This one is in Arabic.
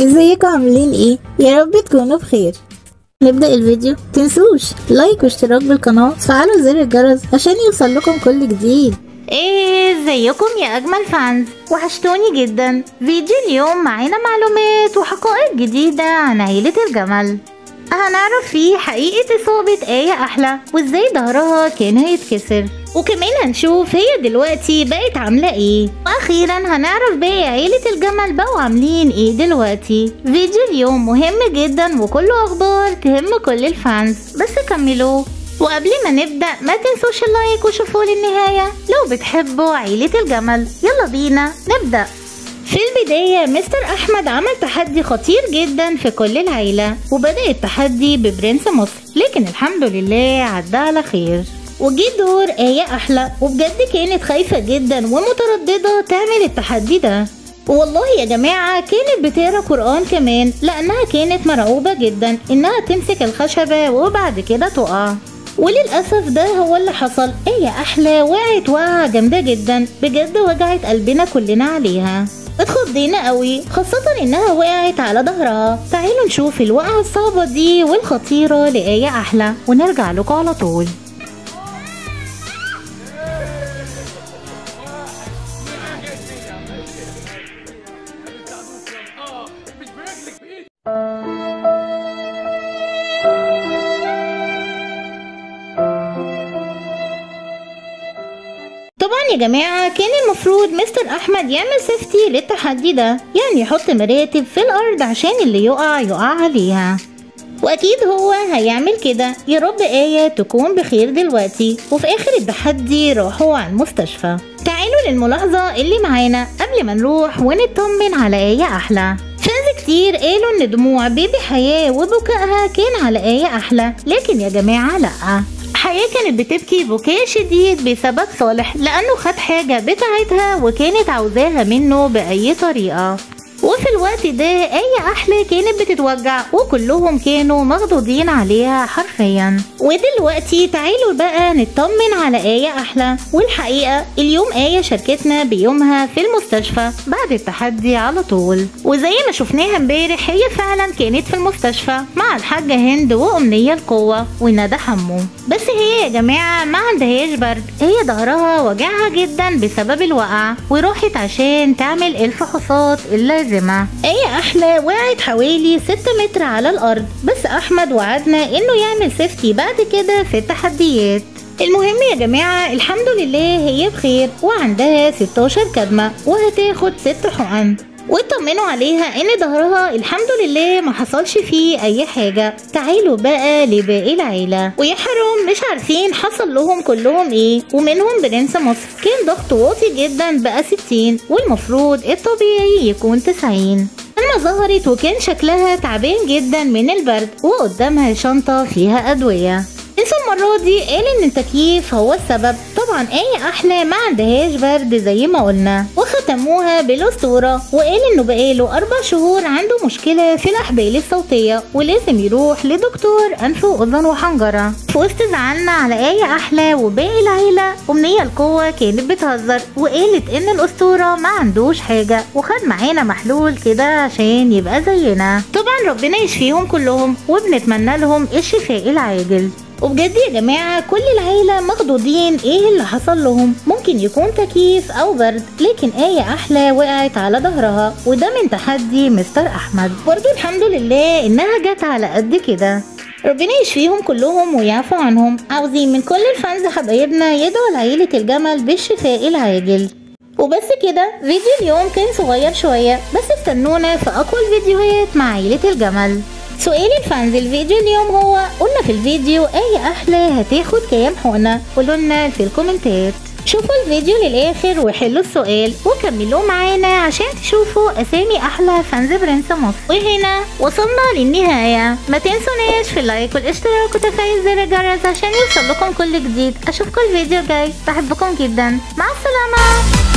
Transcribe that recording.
ازيكم؟ عاملين إيه؟ يا رب تكونوا بخير. نبدأ الفيديو؟ تنسوش like واشتراك بالقناة وتفعلوا زر الجرس عشان يوصل لكم كل جديد. إيه ازيكم يا أجمل fans؟ وحشتوني جدا. فيديو اليوم معانا معلومات وحقائق جديدة عن عيلة الجمل. هنعرف فيه حقيقة إصابة آية أحلى وإزاي ظهرها كان هيتكسر. وكمان هنشوف هي دلوقتي بقت عاملة إيه. وأخيرا هنعرف باقي عيلة الجمل بقوا عاملين إيه دلوقتي. فيديو اليوم مهم جدا وكله أخبار تهم كل ال fans. بس كملوا. وقبل ما نبدأ ما تنسوش اللايك وشوفوا للنهاية. لو بتحبوا عيلة الجمل يلا بينا نبدأ. في البداية مستر أحمد عمل تحدي خطير جدا في كل العيلة وبدأ التحدي ببرنس مصر لكن الحمد لله عدى على خير. وجي دور آية أحلى وبجد كانت خايفة جدا ومترددة تعمل التحدي ده. والله يا جماعة كانت بتقرأ قرآن كمان لأنها كانت مرعوبة جدا إنها تمسك الخشبة وبعد كده تقع. وللأسف ده هو اللي حصل. آية أحلى وقعت وقعة جامدة جدا بجد وجعت قلبنا كلنا عليها. اتخضينا قوي خاصة إنها وقعت على ظهرها. تعالوا نشوف الوقعة الصعبة دي والخطيرة لآية أحلى ونرجع لكم على طول. يا جماعة كان المفروض مستر أحمد يعمل سيفتي للتحدي ده يعني يحط مراتب في الأرض عشان اللي يقع يقع عليها. وأكيد هو هيعمل كده. يا رب آية تكون بخير دلوقتي وفي آخر التحدي راحوا على المستشفى. تعالوا للملاحظة اللي معانا قبل ما نروح ونطمن على آية أحلى. فانز كتير قالوا إن دموع بيبي حياة وبكائها كان على آية أحلى لكن يا جماعة لأ. حياة كانت بتبكي بكاء شديد بسبب صالح لأنه خد حاجة بتاعتها وكانت عاوزاها منه بأي طريقة. وفي الوقت ده أي أحلى كانت بتتوجع وكلهم كانوا مخضوضين عليها حرفيا. ودلوقتي تعالوا بقى نطمن على آية أحلى. والحقيقة اليوم آية شاركتنا بيومها في المستشفى بعد التحدي على طول. وزي ما شفناها امبارح هي فعلا كانت في المستشفى مع الحاجة هند وأمنية القوة وندى حمو. بس هي يا جماعة ما عندهاش برد. هي ظهرها وجعها جدا بسبب الوقع وراحت عشان تعمل الفحوصات اللازمة. آية أحلى وقعت حوالي 6 متر على الأرض. بس أحمد وعدنا إنه يعمل سيفتي بعد كده في التحديات. المهم يا جماعة الحمد لله هي بخير وعندها 16 كدمة وهتاخد 6 حقن. واطمنوا عليها إن ظهرها الحمد لله ما حصلش فيه أي حاجة. تعالوا بقى لباقي العيلة. ويا حرام مش عارفين حصل لهم كلهم إيه. ومنهم برنس مصر. كان ضغطه واطي جدا بقى 60 والمفروض الطبيعي يكون 90 لما ظهرت وكان شكلها تعبان جدا من البرد وقدامها شنطة فيها أدوية. المرة دي قال إن التكييف هو السبب. طبعا أي أحلى ما عندهاش برد زي ما قلنا. وختموها بالأسطورة. وقال إنه بقاله أربع شهور عنده مشكلة في الأحبال الصوتية ولازم يروح لدكتور انف واذن وحنجرة. في زعلنا على أي أحلى وباقي العيلة أمنية القوة كانت بتهزر. وقالت إن الأسطورة ما عندوش حاجة وخد معانا محلول كده عشان يبقى زينا. طبعا ربنا يشفيهم كلهم وبنتمنى لهم الشفاء العاجل. وبجد يا جماعة كل العيلة مخضوضين. إيه اللي حصل لهم؟ ممكن يكون تكييف أو برد لكن آية أحلى وقعت على ظهرها وده من تحدي مستر أحمد. برضو الحمد لله إنها جت على قد كده. ربنا يشفيهم كلهم ويعفو عنهم. عاوزين من كل الفانز حبايبنا يدعوا لعيلة الجمل بالشفاء العاجل. وبس كده فيديو اليوم كان صغير شوية بس استنونا في أقوى الفيديوهات مع عيلة الجمل. سؤال ال fans الفيديو اليوم هو قلنا في الفيديو أي أحلى هتاخد كام حقنة؟ قولولنا في الكومنتات. شوفوا الفيديو للآخر وحلوا السؤال وكملوا معانا عشان تشوفوا أسامي أحلى fans برنس مصر. وهنا وصلنا للنهاية. ما تنسوناش في ال like والاشتراك وتفعيل زر الجرس عشان يوصل لكم كل جديد. أشوفكم الفيديو الجاي. بحبكم جدا. مع السلامة.